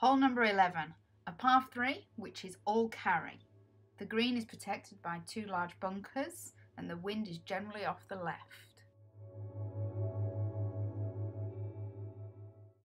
Hole number 11, a par 3 which is all carry. The green is protected by two large bunkers and the wind is generally off the left.